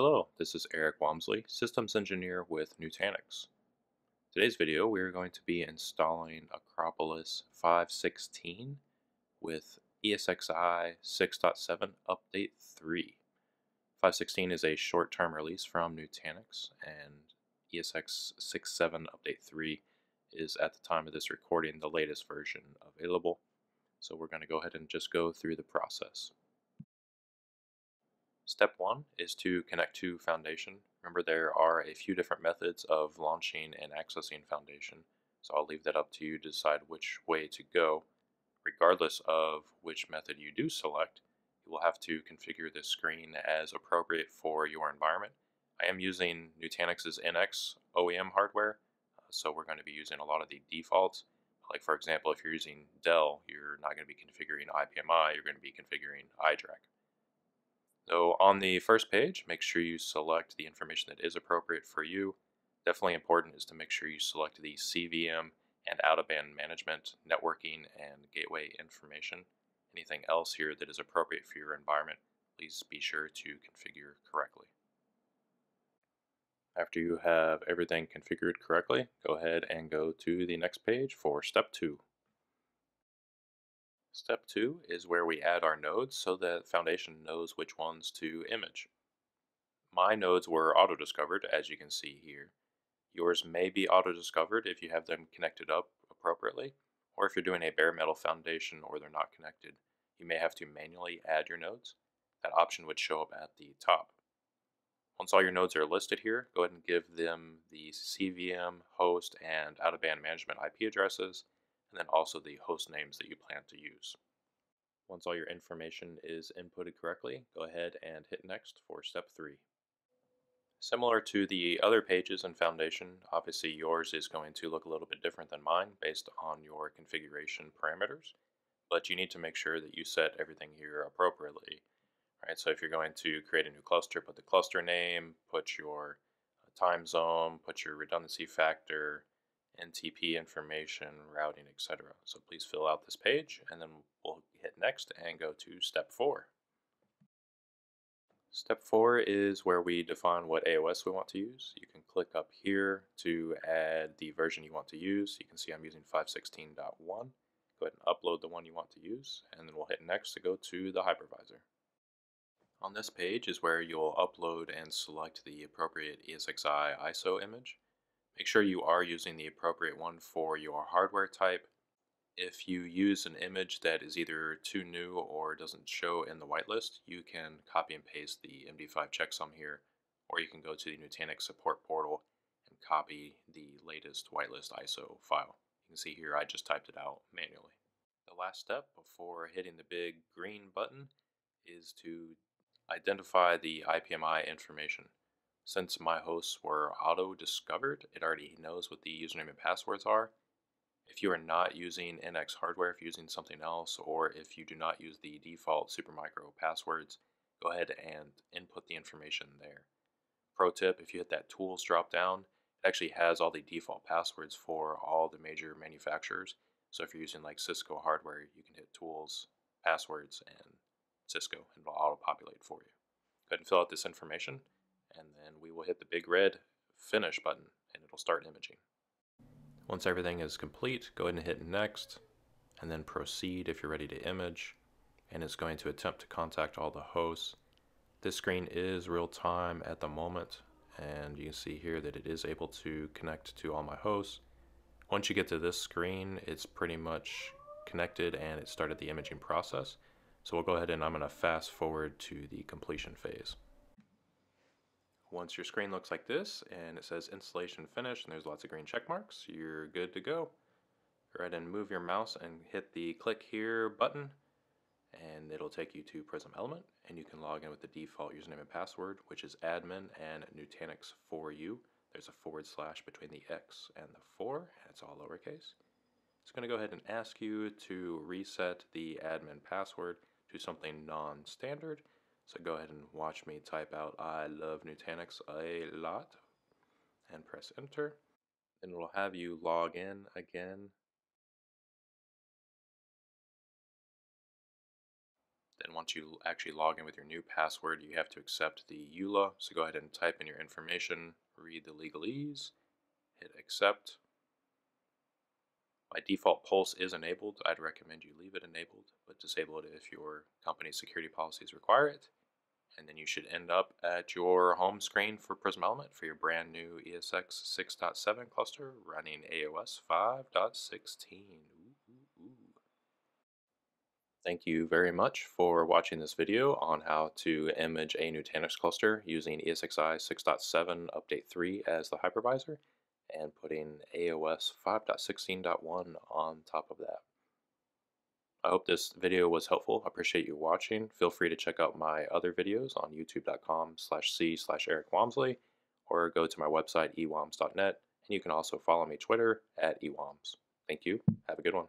Hello, this is Eric Wamsley, Systems Engineer with Nutanix. Today's video we are going to be installing Acropolis 5.16 with ESXi 6.7 Update 3. 5.16 is a short-term release from Nutanix and ESX 6.7 Update 3 is at the time of this recording the latest version available. So we're going to go ahead and just go through the process. Step one is to connect to Foundation. Remember there are a few different methods of launching and accessing Foundation, so I'll leave that up to you to decide which way to go. Regardless of which method you do select, you will have to configure this screen as appropriate for your environment. I am using Nutanix's NX OEM hardware, uh, so we're going to be using a lot of the defaults. Like for example, if you're using Dell, you're not going to be configuring IPMI, you're going to be configuring iDRAC. So on the first page, make sure you select the information that is appropriate for you. Definitely important is to make sure you select the CVM and out-of-band management, networking, and gateway information. Anything else here that is appropriate for your environment, please be sure to configure correctly. After you have everything configured correctly, go ahead and go to the next page for step two. Step two is where we add our nodes so that Foundation knows which ones to image. My nodes were auto-discovered, as you can see here. Yours may be auto-discovered if you have them connected up appropriately, or if you're doing a bare metal foundation or they're not connected, you may have to manually add your nodes. That option would show up at the top. Once all your nodes are listed here, go ahead and give them the CVM, host, and out-of-band management IP addresses, and then also the host names that you plan to use. Once all your information is inputted correctly, go ahead and hit next for step three. Similar to the other pages in Foundation, obviously yours is going to look a little bit different than mine based on your configuration parameters, but you need to make sure that you set everything here appropriately. Right, so if you're going to create a new cluster, put the cluster name, put your uh, time zone, put your redundancy factor, NTP information, routing, etc. So please fill out this page and then we'll hit next and go to step four. Step four is where we define what AOS we want to use. You can click up here to add the version you want to use. You can see I'm using 516.1. Go ahead and upload the one you want to use and then we'll hit next to go to the hypervisor. On this page is where you'll upload and select the appropriate ESXi ISO image. Make sure you are using the appropriate one for your hardware type. If you use an image that is either too new or doesn't show in the whitelist, you can copy and paste the MD5 checksum here, or you can go to the Nutanix support portal and copy the latest whitelist ISO file. You can see here I just typed it out manually. The last step before hitting the big green button is to identify the IPMI information. Since my hosts were auto-discovered, it already knows what the username and passwords are. If you are not using NX hardware, if you're using something else, or if you do not use the default Supermicro passwords, go ahead and input the information there. Pro tip, if you hit that Tools drop down, it actually has all the default passwords for all the major manufacturers. So if you're using like Cisco hardware, you can hit Tools, Passwords, and Cisco, and it'll auto-populate for you. Go ahead and fill out this information and then we will hit the big red finish button and it'll start imaging. Once everything is complete, go ahead and hit next and then proceed if you're ready to image and it's going to attempt to contact all the hosts. This screen is real time at the moment and you can see here that it is able to connect to all my hosts. Once you get to this screen, it's pretty much connected and it started the imaging process. So we'll go ahead and I'm going to fast forward to the completion phase. Once your screen looks like this and it says installation finished and there's lots of green check marks, you're good to go. Go ahead and move your mouse and hit the click here button and it'll take you to Prism Element and you can log in with the default username and password which is admin and Nutanix for you. There's a forward slash between the X and the 4 and it's all lowercase. It's going to go ahead and ask you to reset the admin password to something non-standard so go ahead and watch me type out I love Nutanix a lot and press enter. And it'll have you log in again. Then once you actually log in with your new password, you have to accept the EULA. So go ahead and type in your information, read the legalese, hit accept. By default, Pulse is enabled. I'd recommend you leave it enabled, but disable it if your company's security policies require it. And then you should end up at your home screen for Prism Element for your brand new ESX 6.7 cluster running AOS 5.16. Thank you very much for watching this video on how to image a Nutanix cluster using ESXi 6.7 Update 3 as the hypervisor and putting AOS 5.16.1 on top of that. I hope this video was helpful. I appreciate you watching. Feel free to check out my other videos on youtube.com slash c slash Eric Wamsley or go to my website ewams.net and you can also follow me Twitter at ewams. Thank you. Have a good one.